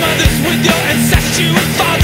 mothers with your incestuous fathers